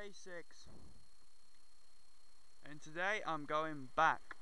day six. And today I'm going back.